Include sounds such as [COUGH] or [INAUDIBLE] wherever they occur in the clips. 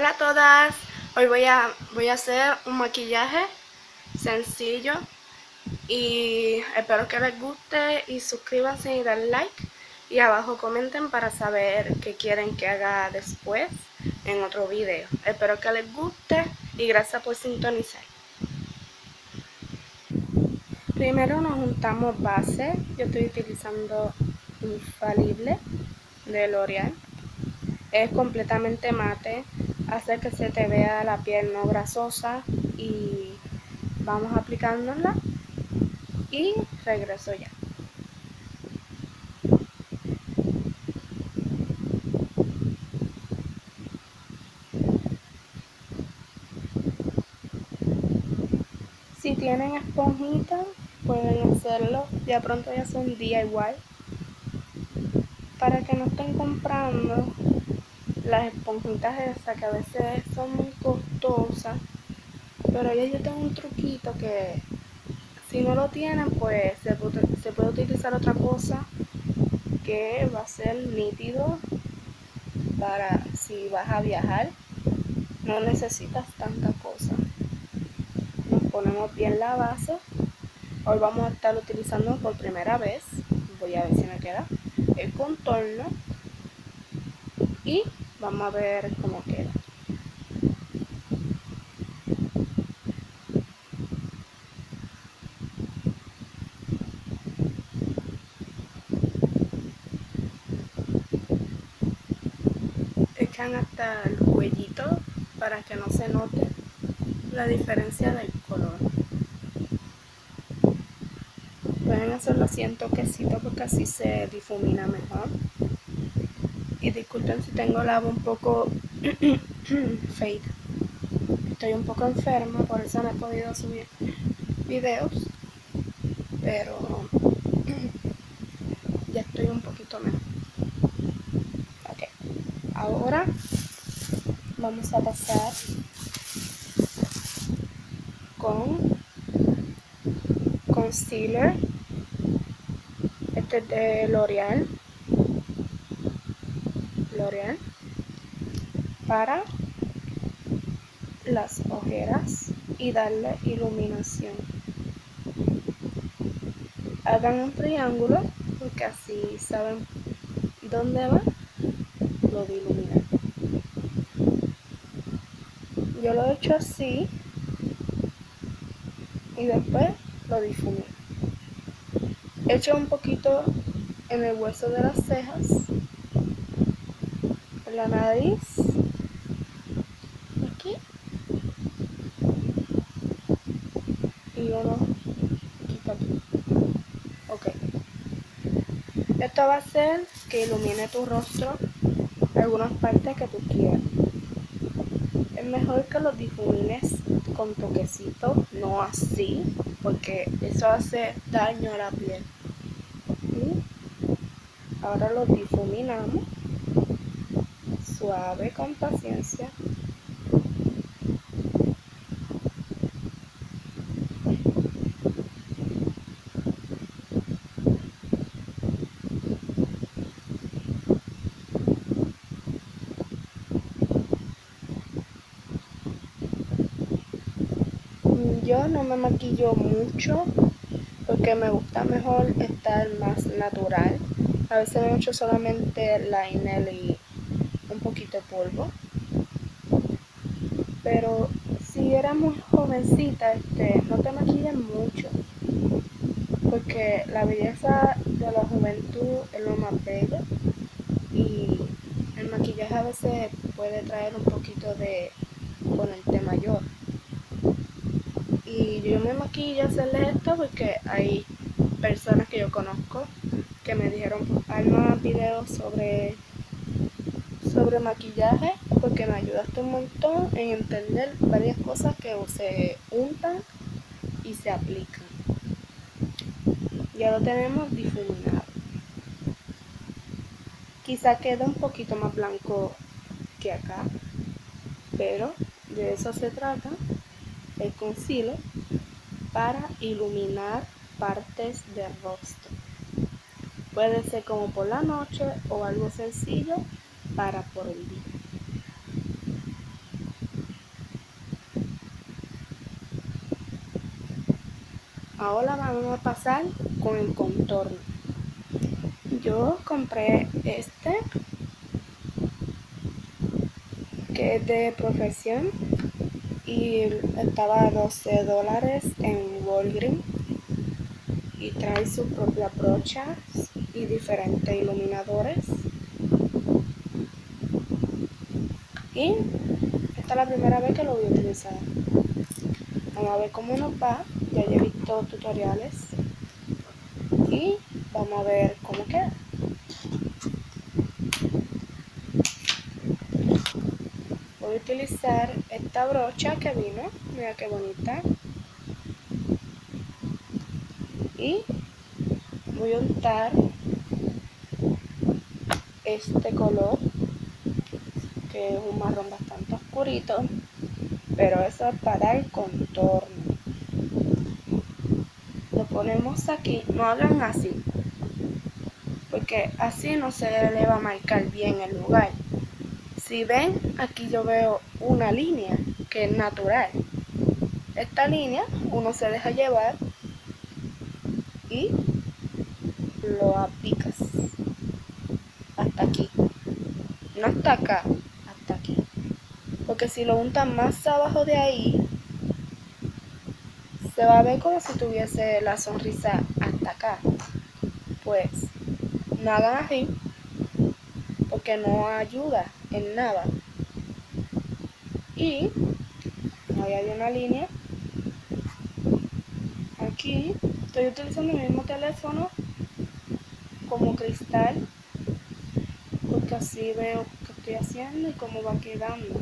Hola a todas, hoy voy a, voy a hacer un maquillaje sencillo y espero que les guste y suscríbanse y den like y abajo comenten para saber qué quieren que haga después en otro video. Espero que les guste y gracias por sintonizar. Primero nos juntamos base, yo estoy utilizando Infalible de L'Oreal. Es completamente mate, hace que se te vea la piel no grasosa y vamos aplicándola y regreso ya. Si tienen esponjitas, pueden hacerlo. Ya pronto ya son DIY. Para que no estén comprando las esponjitas esas que a veces son muy costosas. Pero ya yo tengo un truquito que si no lo tienen, pues se puede, se puede utilizar otra cosa que va a ser nítido para si vas a viajar. No necesitas tanta cosa. Nos ponemos bien la base. Hoy vamos a estar utilizando por primera vez. Voy a ver si me queda el contorno. Y Vamos a ver cómo queda. Echan hasta el cuellito para que no se note la diferencia del color. Pueden hacerlo así en toquecito porque así se difumina mejor y disculpen si tengo la voz un poco [CLEARS THROAT] fade. Estoy un poco enferma, por eso no he podido subir videos, pero [CLEARS THROAT] ya estoy un poquito mejor. Ok, ahora vamos a pasar con concealer. Este es de L'Oreal para las ojeras y darle iluminación. Hagan un triángulo porque así saben dónde va lo de iluminar. Yo lo he hecho así y después lo difumino. Echo un poquito en el hueso de las cejas la nariz. Aquí. Y uno. Aquí ok. Esto va a hacer que ilumine tu rostro algunas partes que tú quieras. Es mejor que lo difumines con toquecito no así porque eso hace daño a la piel. Ahora lo difuminamos suave con paciencia. Yo no me maquillo mucho porque me gusta mejor estar más natural. A veces me echo solamente liner y poquito de polvo. Pero si eras muy jovencita, este, no te maquilles mucho. Porque la belleza de la juventud es lo más bello. Y el maquillaje a veces puede traer un poquito de ponerte mayor. Y yo me maquillo esto porque hay personas que yo conozco que me dijeron, hay más videos sobre sobre maquillaje porque me ayudaste un montón en entender varias cosas que se untan y se aplican. Ya lo tenemos difuminado. Quizá queda un poquito más blanco que acá, pero de eso se trata el concealer para iluminar partes del rostro. Puede ser como por la noche o algo sencillo para por el día. Ahora vamos a pasar con el contorno. Yo compré este que es de profesión y estaba a 12 dólares en Walgreens y trae su propia brocha y diferentes iluminadores. Y esta es la primera vez que lo voy a utilizar. Vamos a ver cómo nos va. Ya he visto tutoriales. Y vamos a ver cómo queda. Voy a utilizar esta brocha que vino. Mira qué bonita. Y voy a untar este color es un marrón bastante oscurito pero eso es para el contorno. Lo ponemos aquí no hagan así porque así no se le va a marcar bien el lugar. Si ven aquí yo veo una línea que es natural. Esta línea uno se deja llevar y lo aplicas hasta aquí. No hasta acá porque si lo untan más abajo de ahí se va a ver como si tuviese la sonrisa hasta acá. Pues nada así porque no ayuda en nada. Y ahí hay una línea. Aquí estoy utilizando el mismo teléfono como cristal porque así veo qué estoy haciendo y cómo va quedando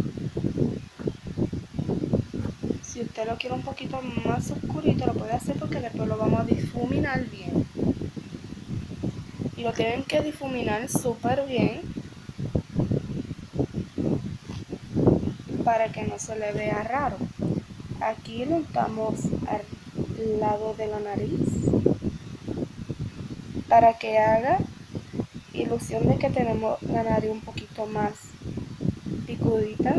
si usted lo quiere un poquito más oscurito lo puede hacer porque después lo vamos a difuminar bien. Y lo tienen que difuminar súper bien para que no se le vea raro. Aquí lo untamos al lado de la nariz para que haga ilusión de que tenemos la nariz un poquito más picudita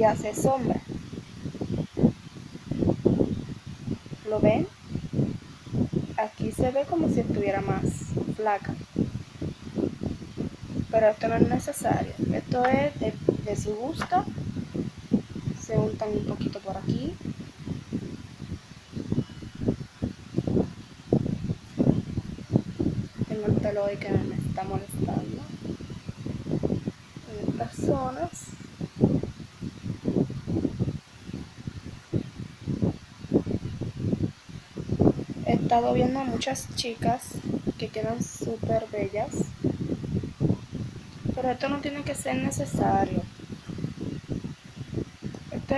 y hace sombra ¿lo ven? aquí se ve como si estuviera más flaca. Pero esto no es necesario. Esto es de, su gusto. Se untan un poquito por aquí. Tengo el pelo hoy que me está molestando en estas zonas he viendo muchas chicas que quedan súper bellas pero esto no tiene que ser necesario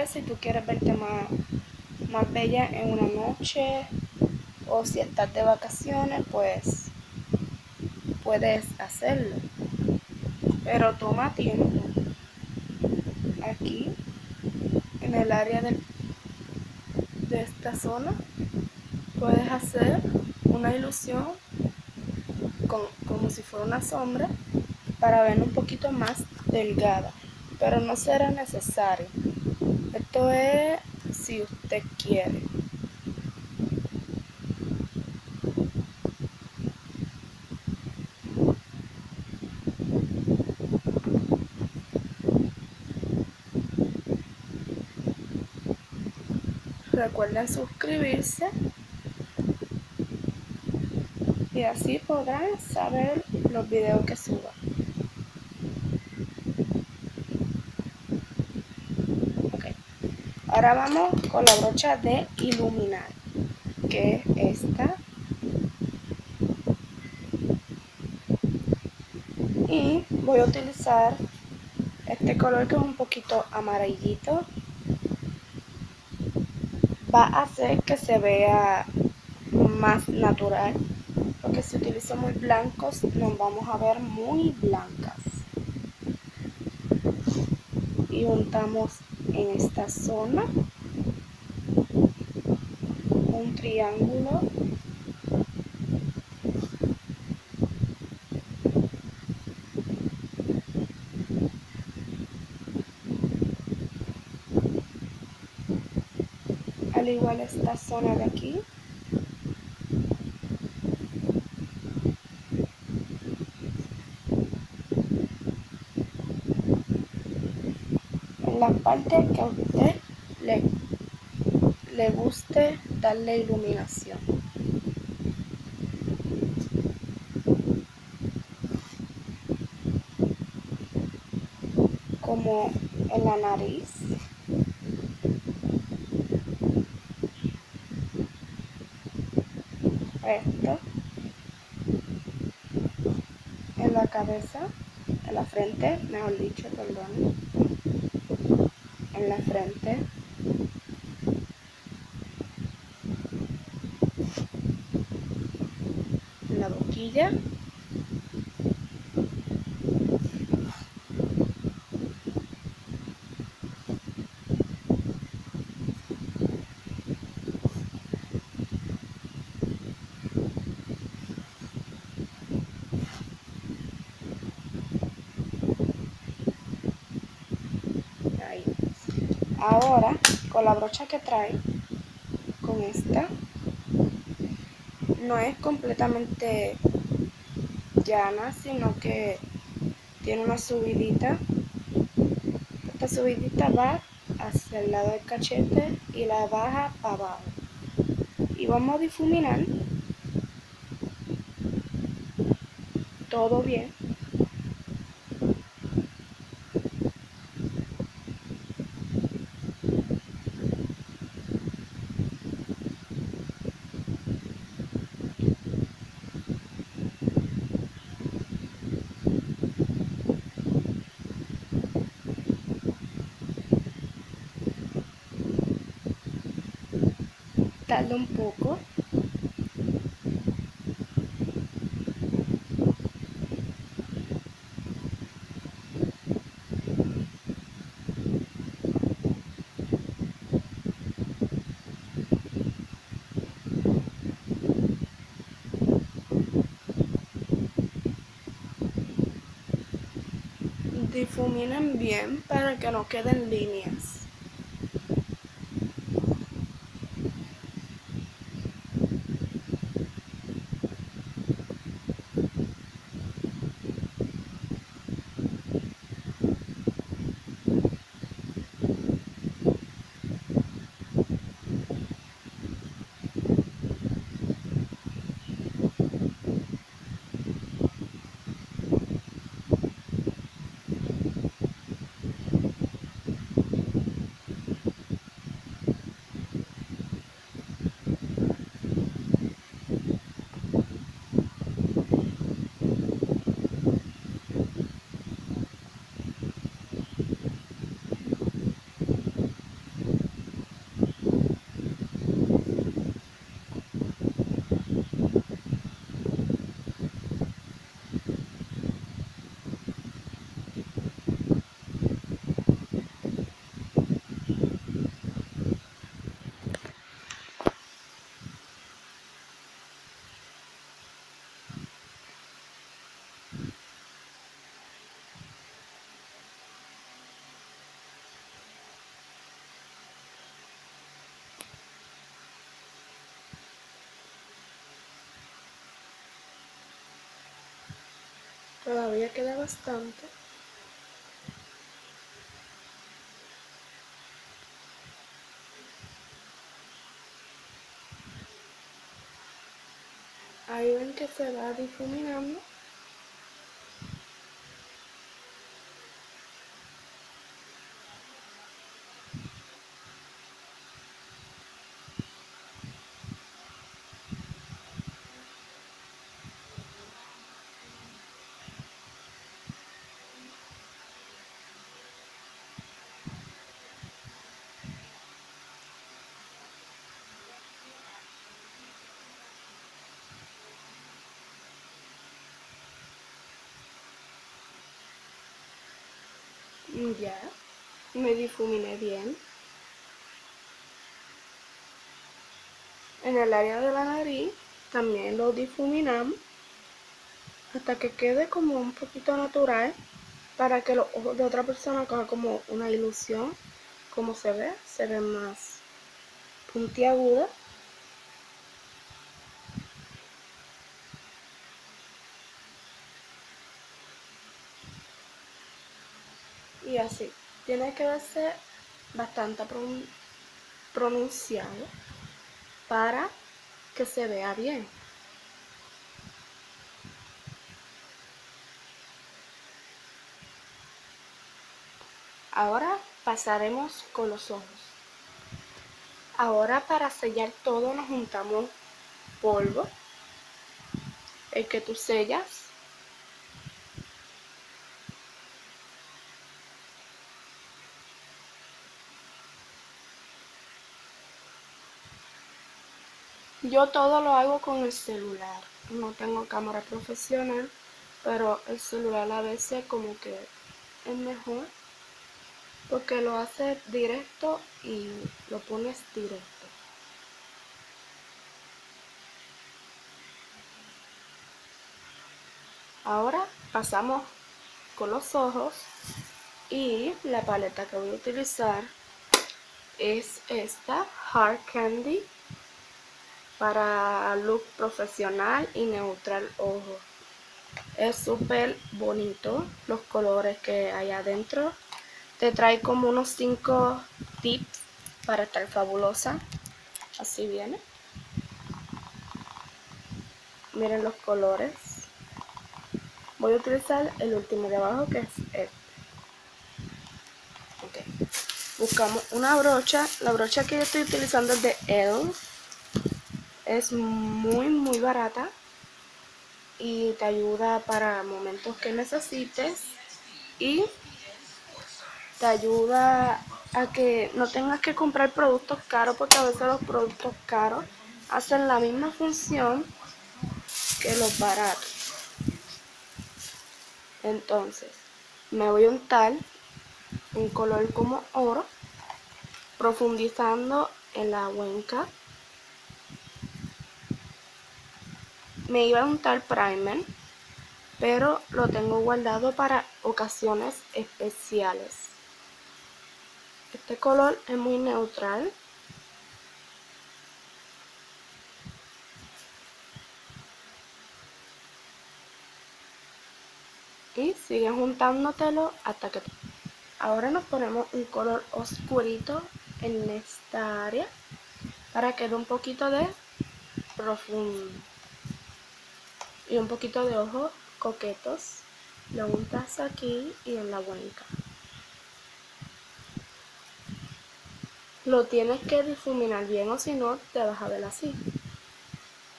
si tú quieres verte más, más bella en una noche o si estás de vacaciones, pues puedes hacerlo. Pero toma tiempo. Aquí, en el área de esta zona, puedes hacer una ilusión como si fuera una sombra para ver un poquito más delgada. Pero no será necesario. Esto es si usted quiere. Recuerden suscribirse y así podrán saber los videos que suba. Ahora vamos con la brocha de iluminar, que es esta. Y voy a utilizar este color que es un poquito amarillito. Va a hacer que se vea más natural, utilizo muy blancos nos vamos a ver muy blancas. Y untamos en esta zona un triángulo al igual esta zona de aquí. En la parte que a usted le, le guste darle iluminación. como en la nariz. Esto. En la cabeza, en la frente, mejor dicho, perdón. La boquilla. Ahora, con la brocha que trae, con esta, no es completamente llana, sino que tiene una subidita. Esta subidita va hacia el lado del cachete y la baja para abajo. Y vamos a difuminar todo bien. Un poco. difuminen bien para que no queden líneas. Todavía queda bastante. Ahí ven que se va difuminando. Ya, me difuminé bien. En el área de la nariz también lo difuminamos hasta que quede como un poquito natural para que los ojos de otra persona cojan como una ilusión como se ve, se ven más puntiaguda. Y así, tiene que verse bastante pronunciado para que se vea bien. Ahora pasaremos con los ojos. Ahora para sellar todo nos juntamos polvo, el que tú sellas. Yo todo lo hago con el celular. No tengo cámara profesional, pero el celular a veces como que es mejor porque lo haces directo y lo pones directo. Ahora pasamos con los ojos y la paleta que voy a utilizar es esta Hard Candy para look profesional y neutral ojo. Es súper bonito los colores que hay adentro te trae como unos 5 tips para estar fabulosa. Así viene. Miren los colores. Voy a utilizar el último de abajo que es este. Ok. Buscamos una brocha. La brocha que yo estoy utilizando es de Elle. Es muy muy barata. Y te ayuda para momentos que necesites. Y te ayuda a que no tengas que comprar productos caros porque a veces los productos caros hacen la misma función que los baratos. Entonces, me voy a untar un color como oro, profundizando en la huenca. Me iba a untar primer, pero lo tengo guardado para ocasiones especiales. Este color es muy neutral. Y sigue juntándotelo hasta que... Ahora nos ponemos un color oscurito en esta área para que dé un poquito de profundo y un poquito de ojos coquetos. Lo untas aquí y en la hueca. lo tienes que difuminar bien o si no te vas a ver así.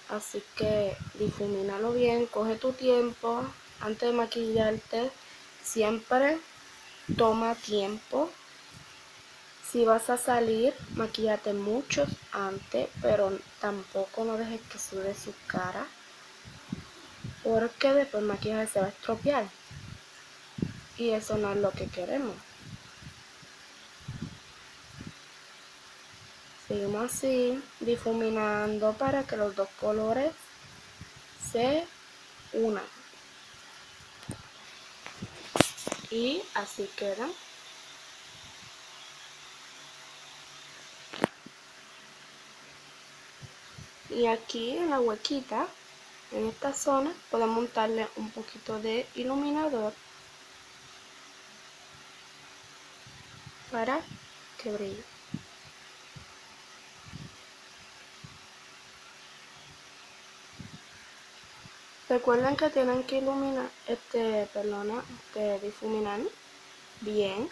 Así que difumínalo bien, coge tu tiempo antes de maquillarte. Siempre toma tiempo. Si vas a salir, maquillate mucho antes, pero tampoco no dejes que sube su cara. Porque después maquillaje se va a estropear. Y eso no es lo que queremos. seguimos así difuminando para que los dos colores se unan y así quedan y aquí en la huequita en esta zona podemos montarle un poquito de iluminador para que brille Recuerden que tienen que iluminar, este, perdona, este, difuminar bien.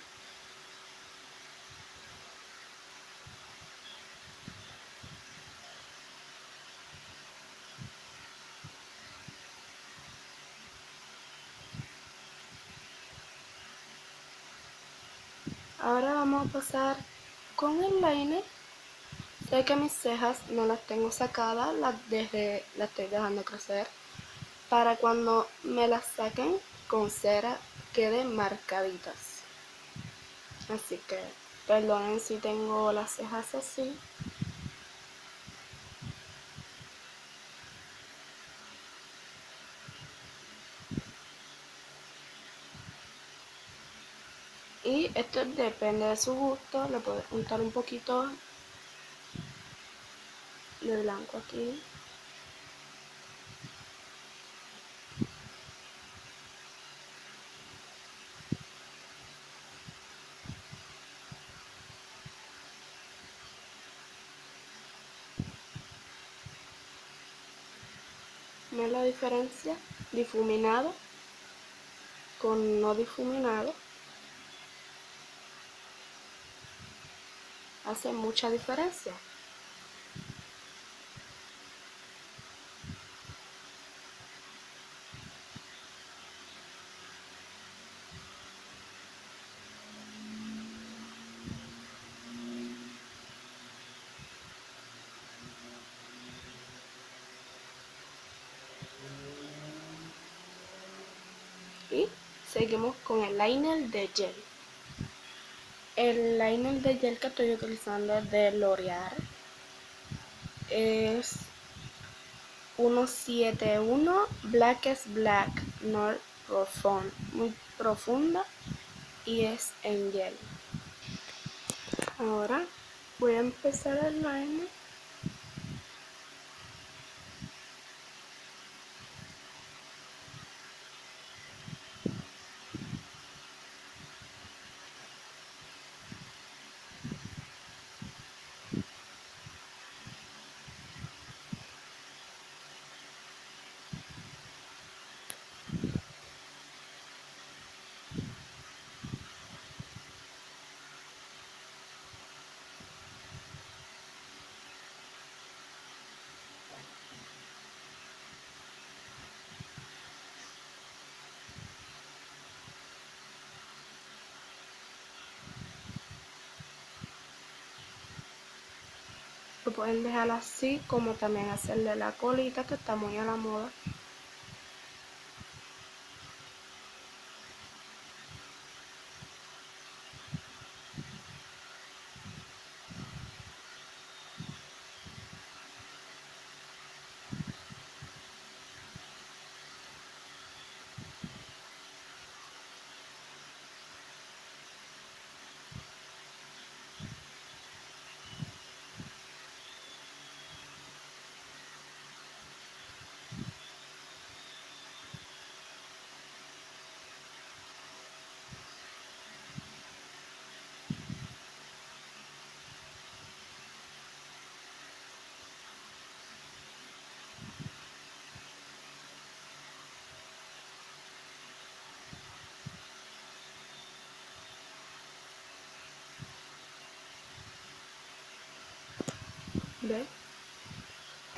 Ahora vamos a pasar con el liner. Sé que mis cejas no las tengo sacadas, las, dejé, las estoy dejando crecer para cuando me las saquen con cera queden marcaditas. Así que perdonen si tengo las cejas así. Y esto depende de su gusto, le puedes untar un poquito de blanco aquí. ¿No es la diferencia? Difuminado con no difuminado. Hace mucha diferencia. y seguimos con el liner de gel el liner de gel que estoy utilizando es de L'Oreal es 171 Blackest Black Not Profound muy profunda y es en gel ahora voy a empezar el liner lo pueden dejar así como también hacerle la colita que está muy a la moda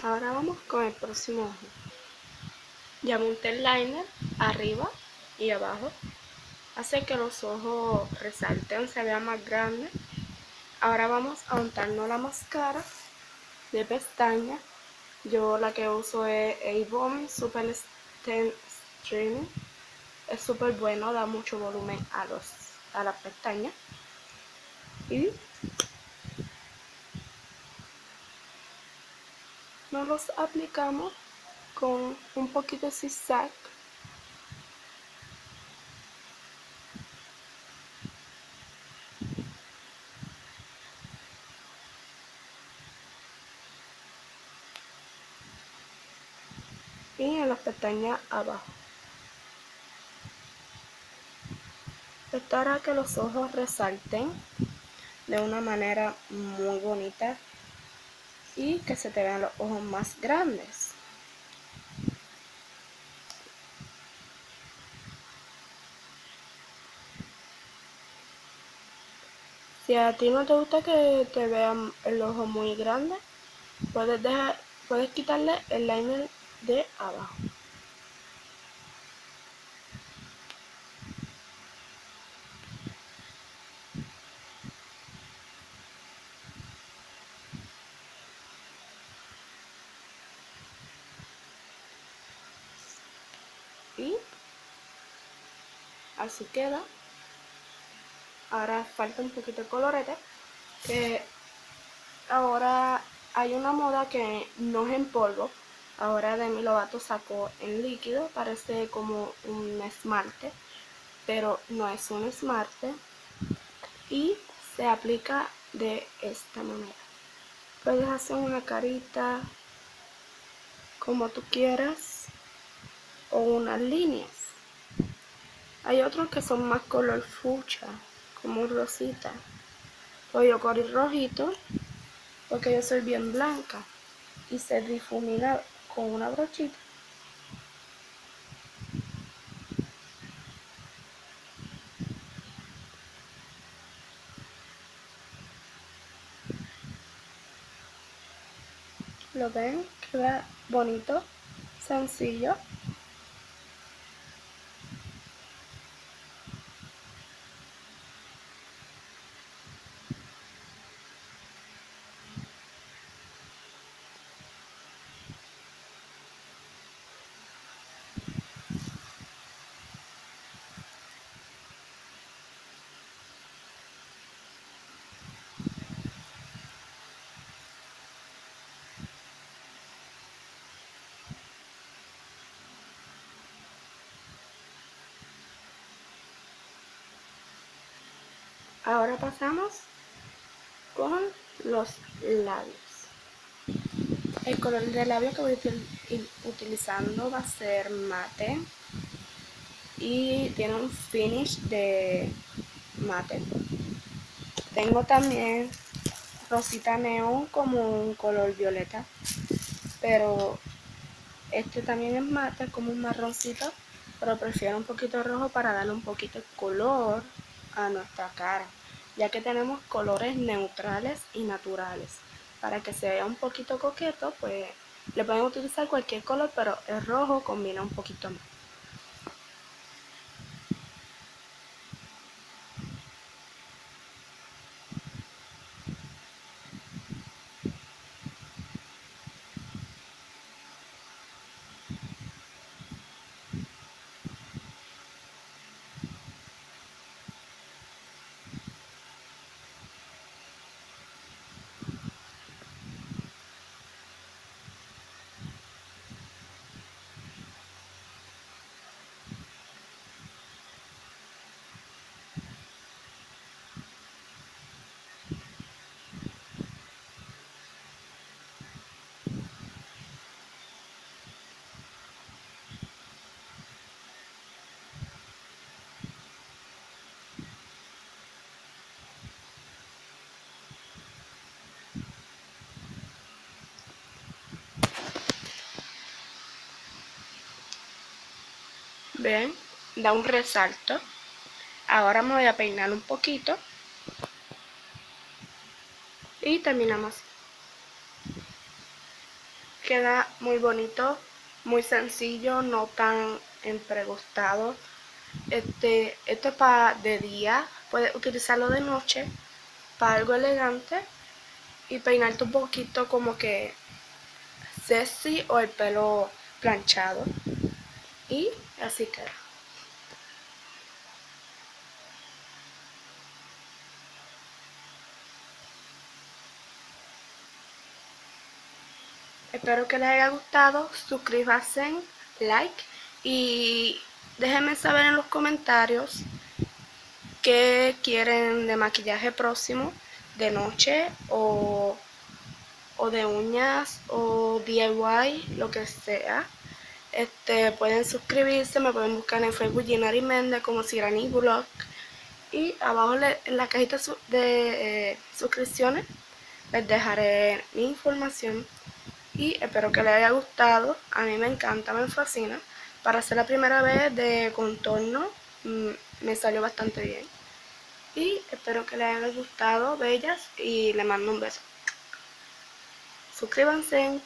Ahora vamos con el próximo ojo. Ya monté el liner arriba y abajo. Hace que los ojos resalten, se vean más grandes. Ahora vamos a untarnos la máscara de pestaña. Yo la que uso es Avon Super Streaming. Es súper bueno, da mucho volumen a, los, a las pestañas. Y nos los aplicamos con un poquito de zigzag. Y en las pestañas abajo. Esto hará que los ojos resalten de una manera muy bonita y que se te vean los ojos más grandes. Si a ti no te gusta que te vean el ojo muy grande, puedes dejar, puedes quitarle el liner de abajo. y así queda. Ahora falta un poquito de colorete que ahora hay una moda que no es en polvo. Ahora Demi Lovato sacó en líquido parece como un esmalte pero no es un esmalte y se aplica de esta manera. Puedes hacer una carita como tú quieras o unas líneas. Hay otros que son más color fucha, como rosita. Pues yo rojito porque yo soy bien blanca y se difumina con una brochita. ¿Lo ven? Queda bonito, sencillo. Ahora pasamos con los labios. El color de labio que voy a ir utilizando va a ser mate y tiene un finish de mate. Tengo también rosita neón como un color violeta, pero este también es mate como un marroncito, pero prefiero un poquito rojo para darle un poquito de color a nuestra cara, ya que tenemos colores neutrales y naturales. Para que se vea un poquito coqueto, pues le pueden utilizar cualquier color, pero el rojo combina un poquito más. Ven, da un resalto. Ahora me voy a peinar un poquito. Y terminamos. Queda muy bonito, muy sencillo, no tan empregostado. Este, esto es para de día, puedes utilizarlo de noche para algo elegante y peinarte un poquito como que sexy o el pelo planchado. Y así queda. Espero que les haya gustado, suscríbanse, like y déjenme saber en los comentarios qué quieren de maquillaje próximo, de noche o, o de uñas o DIY, lo que sea. Este, pueden suscribirse, me pueden buscar en Facebook Ginari Méndez como Sirani Blog. Y abajo en la cajita de eh, suscripciones les dejaré mi información. Y espero que les haya gustado. A mí me encanta, me fascina. Para ser la primera vez de contorno mm, me salió bastante bien. Y espero que les haya gustado, bellas. Y les mando un beso. Suscríbanse.